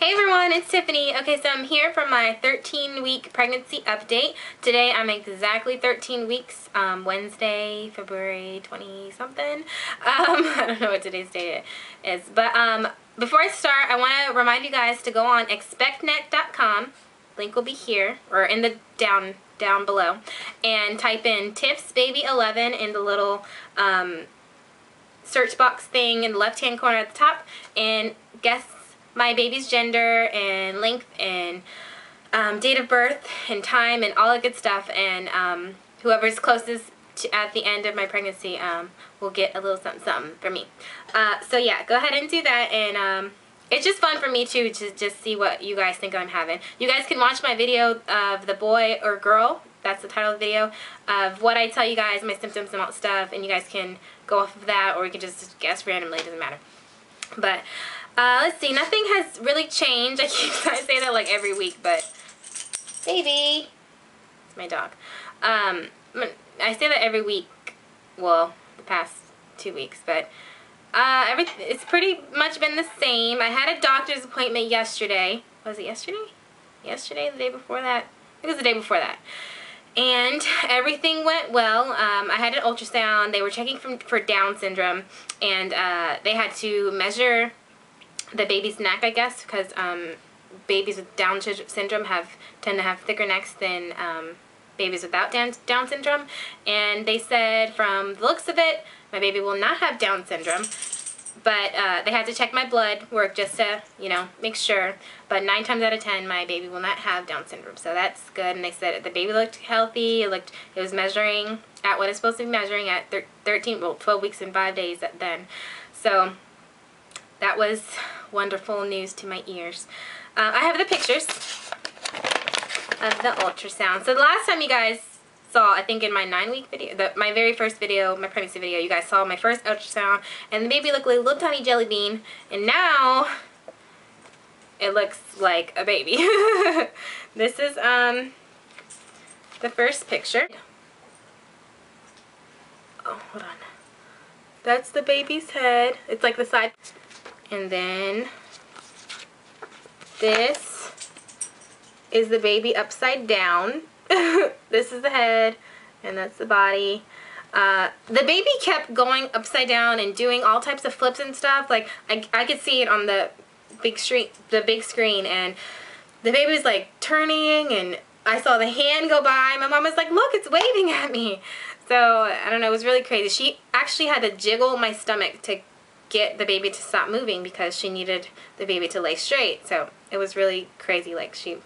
Hey everyone, it's Tiffany. Okay, so I'm here for my 13 week pregnancy update. Today I'm exactly 13 weeks, um, Wednesday, February 20 something. Um, I don't know what today's date is. But um, before I start, I want to remind you guys to go on expectnet.com. Link will be here or in the down down below. And type in Tiff's Baby 11 in the little um, search box thing in the left hand corner at the top and guess my baby's gender and length and um, date of birth and time and all that good stuff and um, whoever's closest to, at the end of my pregnancy um, will get a little something something from me. Uh, so yeah, go ahead and do that and um, it's just fun for me too to just see what you guys think I'm having. You guys can watch my video of the boy or girl, that's the title of the video, of what I tell you guys, my symptoms and all that stuff, and you guys can go off of that or you can just guess randomly, it doesn't matter. But uh, let's see, nothing has really changed. I keep I say that like every week, but baby, my dog. Um, I say that every week, well, the past two weeks, but uh, everything it's pretty much been the same. I had a doctor's appointment yesterday. Was it yesterday? Yesterday, the day before that? it was the day before that. And everything went well. Um, I had an ultrasound. They were checking from, for Down syndrome, and uh, they had to measure the baby's neck, I guess, because um, babies with Down syndrome have tend to have thicker necks than um, babies without Down, Down syndrome. And they said, from the looks of it, my baby will not have Down syndrome. But uh, they had to check my blood work just to, you know, make sure. But nine times out of ten, my baby will not have Down syndrome. So that's good. And they said the baby looked healthy. It looked, it was measuring at what it's supposed to be measuring at 13, well, 12 weeks and 5 days then. So that was wonderful news to my ears. Uh, I have the pictures of the ultrasound. So the last time you guys saw, I think in my nine week video, the, my very first video, my pregnancy video, you guys saw my first ultrasound and the baby looked like a little tiny jelly bean and now it looks like a baby. this is um the first picture. Oh, hold on. That's the baby's head. It's like the side. And then this is the baby upside down. this is the head and that's the body. Uh, the baby kept going upside down and doing all types of flips and stuff. Like I, I could see it on the big screen, the big screen, and the baby was like turning, and I saw the hand go by. My mom was like, "Look, it's waving at me." So I don't know, it was really crazy. She actually had to jiggle my stomach to get the baby to stop moving because she needed the baby to lay straight. So it was really crazy. Like she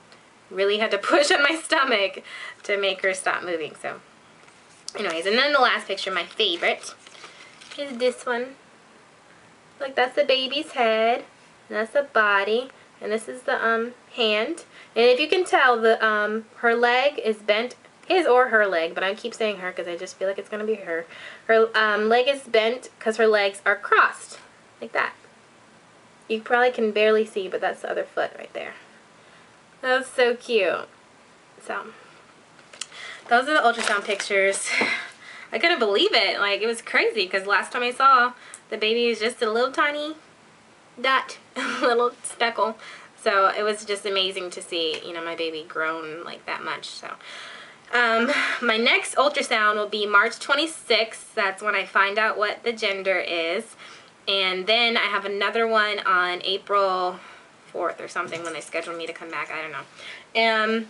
really had to push on my stomach to make her stop moving. So anyways, and then the last picture, my favorite, is this one. Like that's the baby's head. and that's the body. And this is the um hand. And if you can tell, the um her leg is bent his or her leg, but I keep saying her because I just feel like it's going to be her. Her um, leg is bent because her legs are crossed, like that. You probably can barely see, but that's the other foot right there. That's so cute. So, those are the ultrasound pictures. I couldn't believe it. Like, it was crazy because last time I saw, the baby was just a little tiny dot, a little speckle. So, it was just amazing to see, you know, my baby grown like that much. So, um, my next ultrasound will be March 26th. That's when I find out what the gender is. And then I have another one on April 4th or something when they schedule me to come back. I don't know. Um,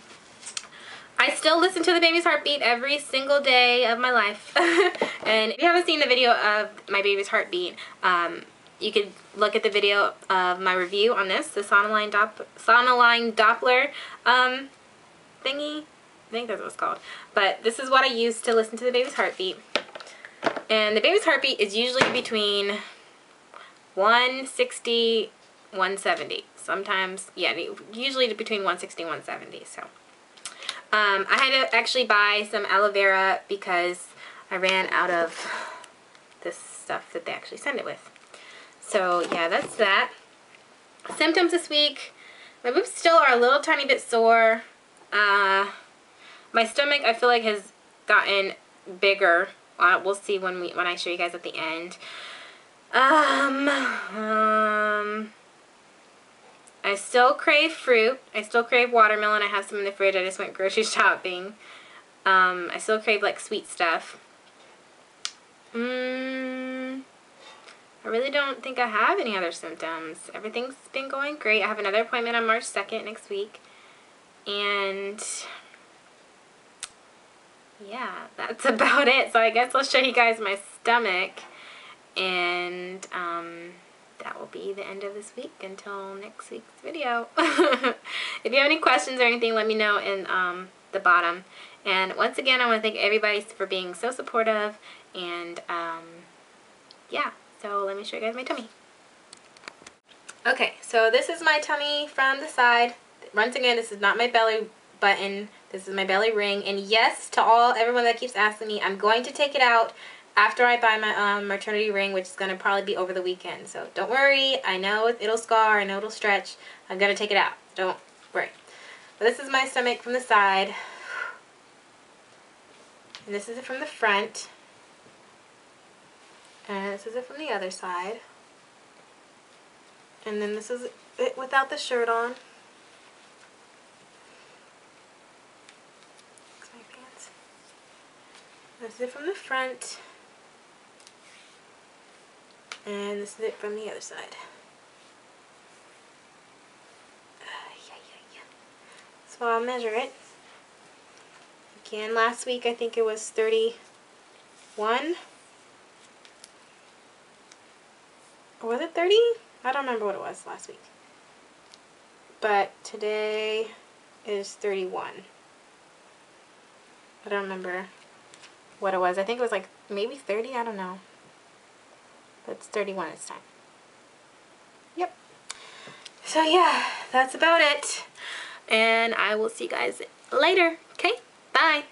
I still listen to the baby's heartbeat every single day of my life. and if you haven't seen the video of my baby's heartbeat, um, you could look at the video of my review on this, the Sonoline, Dop Sonoline Doppler um, thingy think that's what it's called. But this is what I use to listen to the baby's heartbeat. And the baby's heartbeat is usually between 160, 170. Sometimes, yeah, usually between 160 and 170. So, um, I had to actually buy some aloe vera because I ran out of this stuff that they actually send it with. So, yeah, that's that. Symptoms this week. My boobs still are a little tiny bit sore. Uh, my stomach, I feel like, has gotten bigger. Uh, we'll see when we when I show you guys at the end. Um, um, I still crave fruit. I still crave watermelon. I have some in the fridge. I just went grocery shopping. Um, I still crave like sweet stuff. Mmm. I really don't think I have any other symptoms. Everything's been going great. I have another appointment on March 2nd next week. And yeah, that's about it. So I guess I'll show you guys my stomach. And um, that will be the end of this week until next week's video. if you have any questions or anything, let me know in um, the bottom. And once again, I want to thank everybody for being so supportive. And um, yeah, so let me show you guys my tummy. Okay, so this is my tummy from the side. Once again, this is not my belly button. This is my belly ring. And yes, to all everyone that keeps asking me, I'm going to take it out after I buy my um, maternity ring, which is going to probably be over the weekend. So don't worry. I know it'll scar. I know it'll stretch. I'm going to take it out. Don't worry. But this is my stomach from the side. And this is it from the front. And this is it from the other side. And then this is it without the shirt on. This is it from the front. And this is it from the other side. Uh. So I'll measure it. Again, last week I think it was 31. Or was it 30? I don't remember what it was last week. But today is 31. I don't remember what it was. I think it was like maybe 30. I don't know. That's 31 this time. Yep. So yeah, that's about it. And I will see you guys later. Okay? Bye.